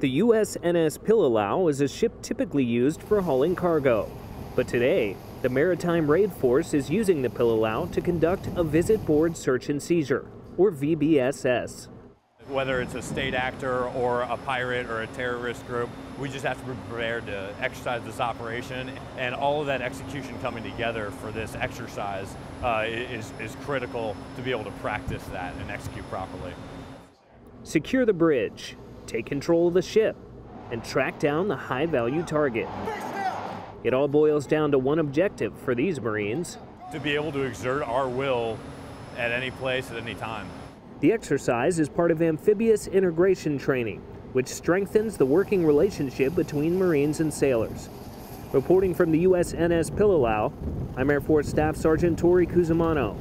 The USNS Pililau is a ship typically used for hauling cargo. But today, the Maritime Raid Force is using the Pililau to conduct a visit board search and seizure, or VBSS. Whether it's a state actor or a pirate or a terrorist group, we just have to be prepared to exercise this operation. And all of that execution coming together for this exercise uh, is, is critical to be able to practice that and execute properly. Secure the bridge, take control of the ship, and track down the high value target. It all boils down to one objective for these Marines to be able to exert our will at any place at any time. The exercise is part of amphibious integration training, which strengthens the working relationship between Marines and sailors. Reporting from the USNS Pililau, I'm Air Force Staff Sergeant Tory Cusimano.